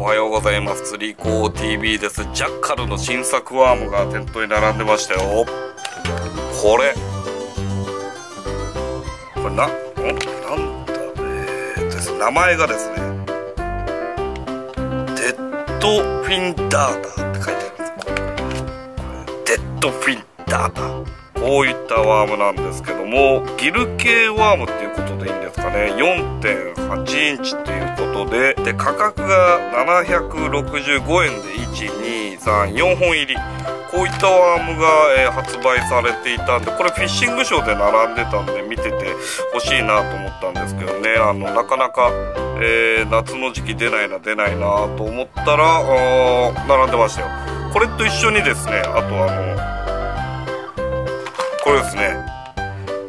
おはようございます。釣り子 TV です。ジャッカルの新作ワームが店頭に並んでましたよ。これ。これな、んなんだえー、です名前がですねデッドフィンダータって書いてあるんです。デッドフィンダータこういったワームなんですけどもギル系ワームっていうことでいいんですかね。4.8インチっていうことでで価格が765円で1234本入り。こういったワームが、え、発売されていたんでこれフィッシングショーで並んでたんで見てて欲しいなと思ったんですけどね。あのなかなか、えー、夏の時期出ないな出ないなと思ったら並んでましたよ。これと一緒にですねあとあのこれですね。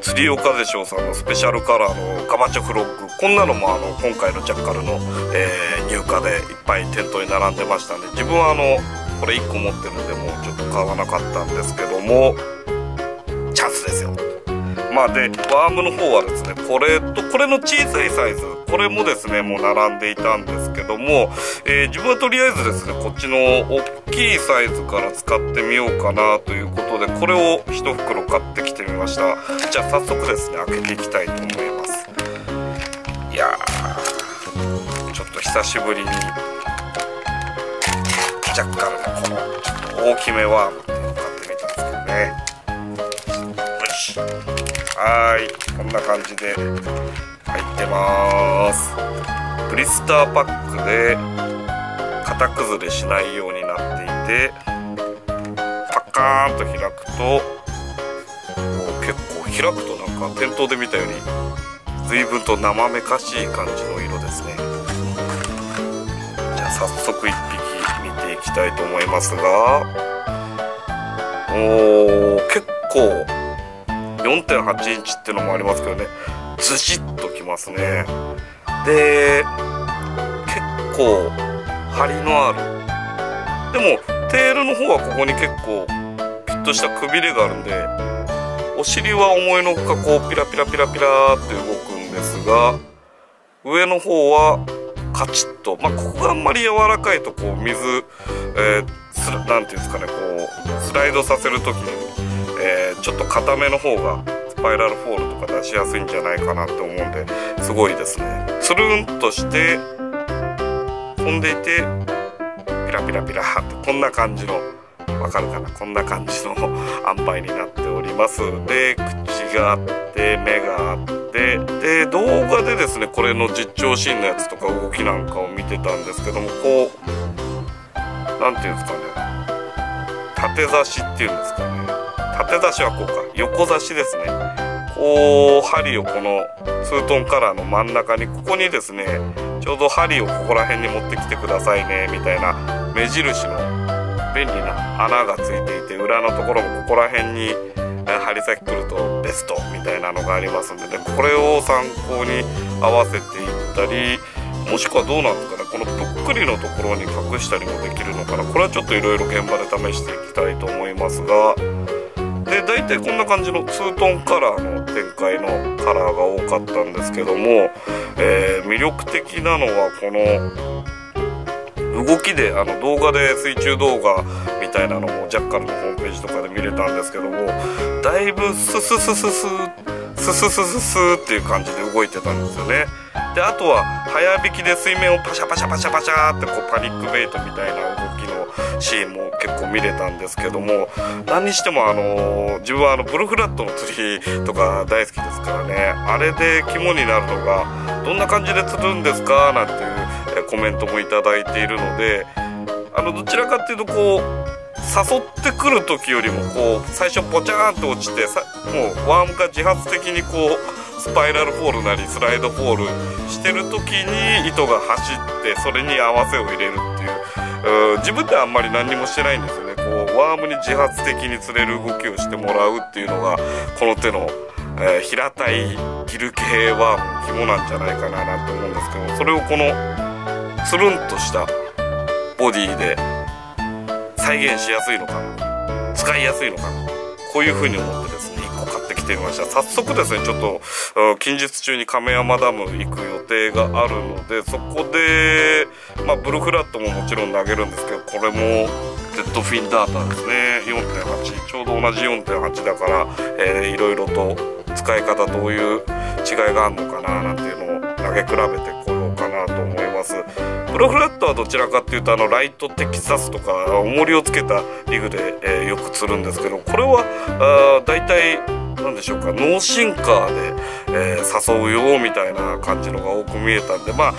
釣り岡瀬翔さんのスペシャルカラーのガバチョフロッグ。こんなのもあの今回のジャッカルの、えー、入荷でいっぱい店頭に並んでましたんで自分はあのこれ1個持ってるんでもうちょっと買わなかったんですけどもチャンスですよ。まあでワームの方はですねこれとこれの小さいサイズこれもですねもう並んでいたんですけども、えー、自分はとりあえずですねこっちの大きいサイズから使ってみようかなということでこれを1袋買ってきてみました。じゃあ早速ですね開けていきたいと思います。いやーちょっと久しぶりにジャッカルのこのちょっと大きめワームっていうのを買ってみたんですけどね。よし。はい。こんな感じで。入ってます。ブリスターパックで型崩れしないようになっていてパカーンと開くと結構開くとなんか店頭で見たように随分と生めかしい感じの色ですね。じゃあ早速1匹見ていきたいと思いますがおー結構4.8インチっていうのもありますけどね。ずしっときますね。で結構張りのある。でもテールの方はここに結構ピッとしたくびれがあるんでお尻は思いのほかこうピラピラピラピラって動くんですが上の方はカチッと。まあここがあんまり柔らかいとこう水、えー、なんていうんですかねこうスライドさせる時に、えー、ちょっと硬めの方がスパイラルフォールか出しやすいんじゃないかなと思うんですごいですね。つるんとして飛んでいてピラピラピラってこんな感じのわかるかな？こんな感じの塩梅になっております。で口があって目があってで動画でですねこれの実調シーンのやつとか動きなんかを見てたんですけどもこう何て言うんですかね。縦差しっていうんですかね。縦差しはこうか。横差しですね。針をこのツートンカラーの真ん中にここにですねちょうど針をここら辺に持ってきてくださいねみたいな目印の便利な穴がついていて裏のところもここら辺に針先来るとベストみたいなのがありますんでねこれを参考に合わせていったりもしくはどうなんですかねこのぷっくりのところに隠したりもできるのかなこれはちょっといろいろ現場で試していきたいと思いますがで大体こんな感じのツートンカラーの展開のカラーが多かったんですけども、えー、魅力的なのはこの動きであの動画で水中動画みたいなのもジャッカルのホームページとかで見れたんですけどもだいぶススススススススススっていう感じで動いてたんですよねであとは早引きで水面をパシャパシャパシャパシャってこうパニックベイトみたいな動きシーンも結構見れたんですけども何にしてもあの自分はあのブルフラットの釣りとか大好きですからね。あれで肝になるのがどんな感じで釣るんですか？なんていうコメントもいただいているのであのどちらかっていうとこう誘ってくる時よりもこう最初ポチャーンと落ちてさもうワームが自発的にこうスパイラルフォールなりスライドフォールしてる時に糸が走ってそれに合わせを入れるっていう自分ではあんまり何にもしてないんですよね。こうワームに自発的に釣れる動きをしてもらうっていうのがこの手の、えー、平たいギル系ワームの肝なんじゃないかななんて思うんですけどそれをこのつるんとしたボディで再現しやすいのかな使いやすいのかなこういう風に思ってですね1個買ってきてみました。早速ですねちょっと近日中に亀山ダム行く定があるのでそこで、まあ、ブルフラットももちろん投げるんですけどこれもデッドフィンダータですね。4.8ちょうど同じ4.8だから、えー、いろいろと使い方どういう違いがあるのかななんていうのを投げ比べてこようかなと思います。プロフラットはどちらかっていうとあのライトテキサスとか重りをつけたリグで、えー、よく釣るんですけどこれはあ大体何でしょうかノーシンカーで、えー、誘うよみたいな感じのが多く見えたんでまあ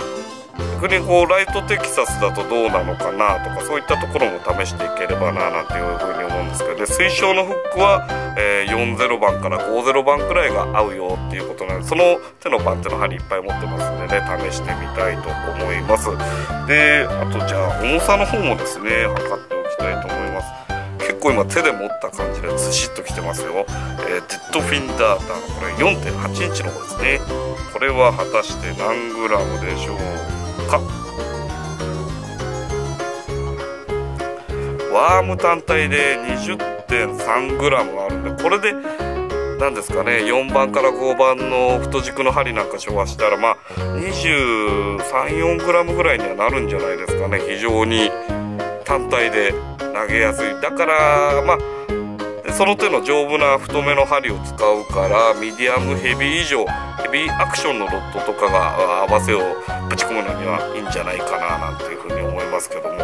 逆にこうライトテキサスだとどうなのかなとかそういったところも試していければななんていうふうに思うんですけどで推奨のフックは、えー、40番から50番くらいが合うよっていうことなんでその手の番手の針いっぱい持ってますんでね試してみたいと思います。であとじゃあ重さの方もですね測っておきたいと思います。構今手で持った感じでずしっときてますよ、えー、デッドフィンダーターのこれ4.8インチの方ですね。これは果たして何グラムでしょうか？ワーム単体で 20.3g あるんでこれで何ですかね4番から5番の太軸の針なんか使用したらまあ 23.4g ぐらいにはなるんじゃないですかね。非常に単体で投げやすい。だからまあその手の丈夫な太めの針を使うからミディアムヘビー以上ヘビーアクションのロッドとかが合わせをぶち込むのにはいいんじゃないかななんていうふうに思いますけども。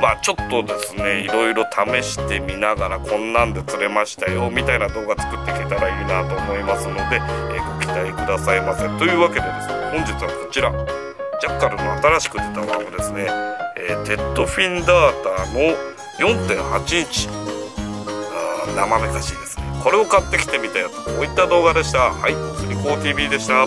まあちょっとですねいろいろ試してみながらこんなんで釣れましたよみたいな動画作っていけたらいいなと思いますので、えー、ご期待くださいませ。というわけでですね本日はこちら。ジャッカルの新しく出たワームですね、えー、デッドフィンダーターの4.8インチ艶めかしいですね。これを買ってきてみたよと。こういった動画でした。はい釣り子 TV でした。